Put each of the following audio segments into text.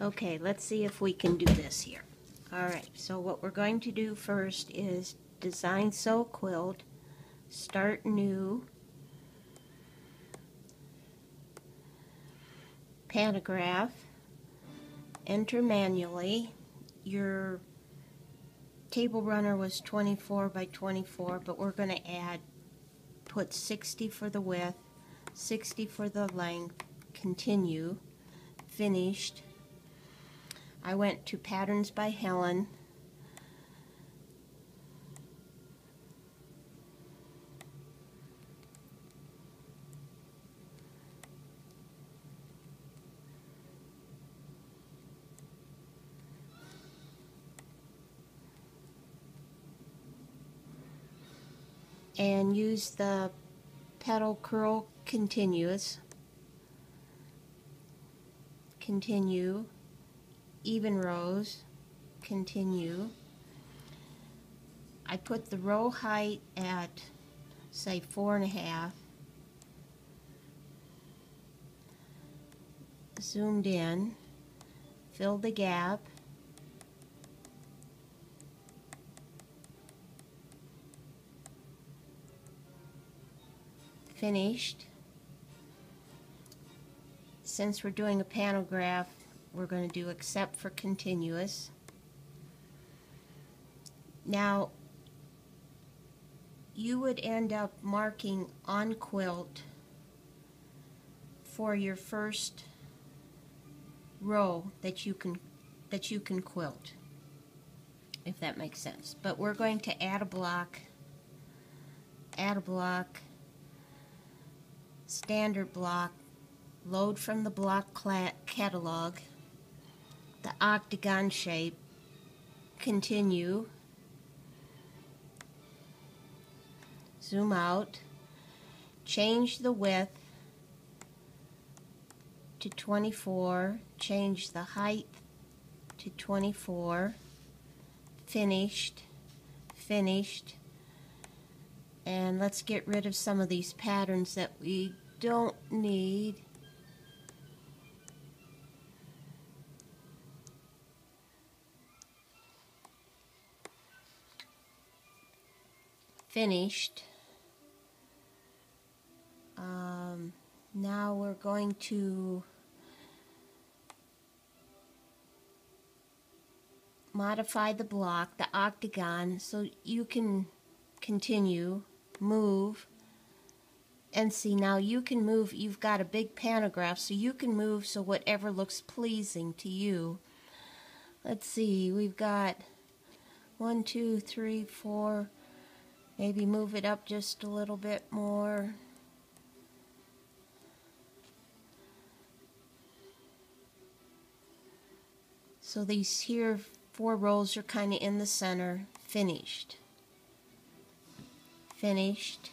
Okay, let's see if we can do this here. Alright, so what we're going to do first is design sew quilt, start new, pantograph, enter manually. Your table runner was 24 by 24, but we're going to add, put 60 for the width, 60 for the length, continue, finished. I went to Patterns by Helen. and use the petal curl continuous continue even rows continue I put the row height at say four and a half zoomed in filled the gap finished. Since we're doing a pantograph, we're going to do except for continuous. Now, you would end up marking on quilt for your first row that you can that you can quilt if that makes sense but we're going to add a block add a block standard block, load from the block catalog, the octagon shape, continue, zoom out, change the width to 24, change the height to 24, finished, finished, and let's get rid of some of these patterns that we don't need. Finished. Um, now we're going to modify the block, the octagon, so you can continue move, and see now you can move, you've got a big pantograph, so you can move so whatever looks pleasing to you. Let's see, we've got one, two, three, four, maybe move it up just a little bit more. So these here four rows are kind of in the center, finished. Finished,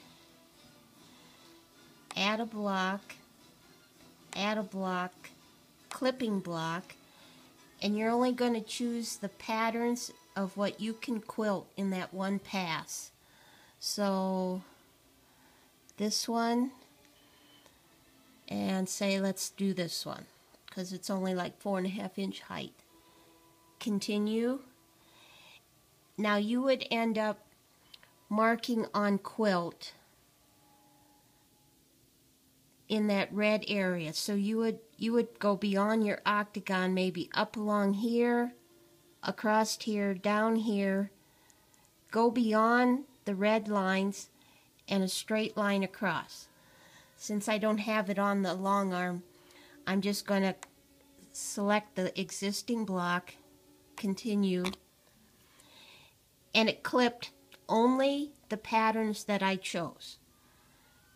add a block, add a block, clipping block, and you're only going to choose the patterns of what you can quilt in that one pass. So this one, and say let's do this one because it's only like four and a half inch height. Continue. Now you would end up marking on quilt in that red area. So you would you would go beyond your octagon, maybe up along here, across here, down here, go beyond the red lines and a straight line across. Since I don't have it on the long arm, I'm just going to select the existing block, continue, and it clipped only the patterns that I chose.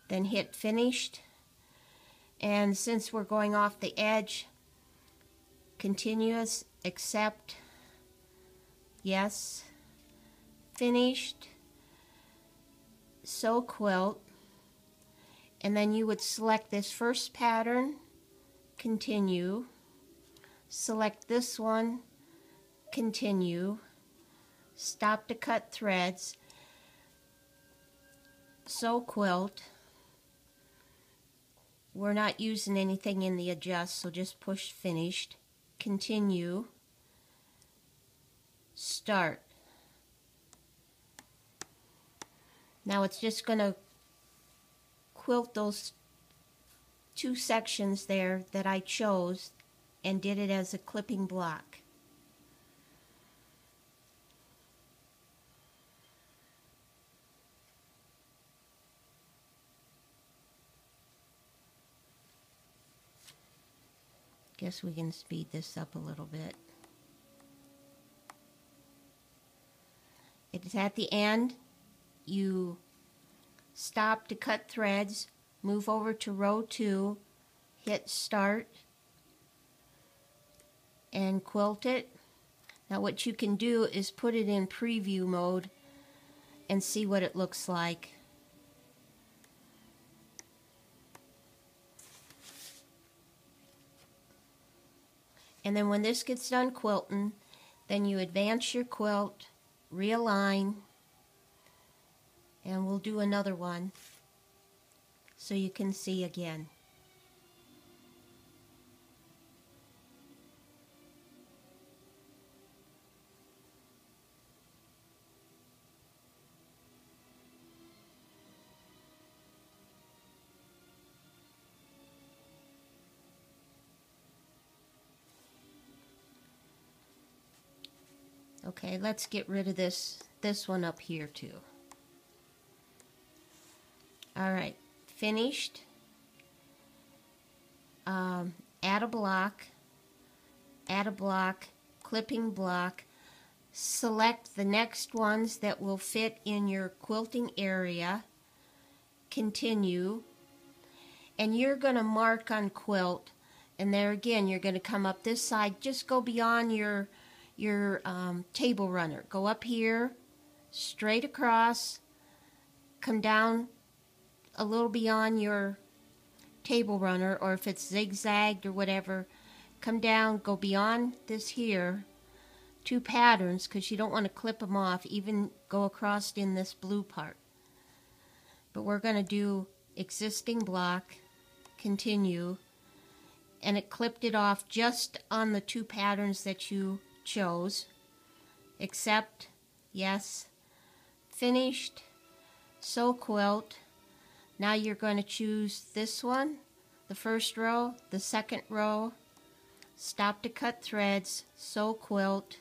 Then hit finished. And since we're going off the edge, continuous, accept, yes, finished, sew quilt, and then you would select this first pattern, continue, select this one, continue, stop to cut threads, sew quilt. We're not using anything in the adjust, so just push finished. continue, start. Now it's just going to quilt those two sections there that I chose and did it as a clipping block. Guess we can speed this up a little bit. It's at the end. You stop to cut threads, move over to row 2, hit start, and quilt it. Now what you can do is put it in preview mode and see what it looks like. And then when this gets done quilting, then you advance your quilt, realign, and we'll do another one so you can see again. Okay, let's get rid of this, this one up here too. All right, finished. Um, add a block, add a block, clipping block. Select the next ones that will fit in your quilting area. Continue. And you're going to mark on quilt. And there again, you're going to come up this side. Just go beyond your your um, table runner. Go up here, straight across, come down a little beyond your table runner, or if it's zigzagged or whatever, come down, go beyond this here, two patterns, because you don't want to clip them off, even go across in this blue part. But we're going to do existing block, continue, and it clipped it off just on the two patterns that you chose, accept, yes, finished, sew quilt. Now you're going to choose this one, the first row, the second row, stop to cut threads, sew quilt.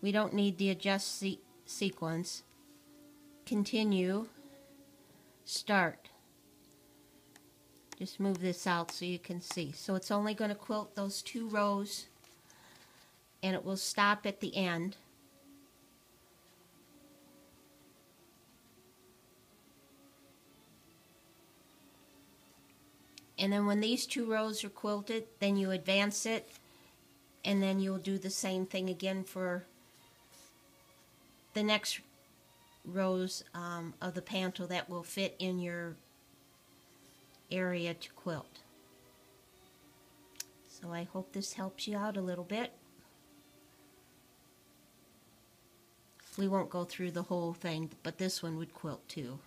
We don't need the adjust se sequence. Continue, start. Just move this out so you can see. So it's only going to quilt those two rows and it will stop at the end. And then when these two rows are quilted, then you advance it, and then you'll do the same thing again for the next rows um, of the panto that will fit in your area to quilt. So I hope this helps you out a little bit. We won't go through the whole thing, but this one would quilt too.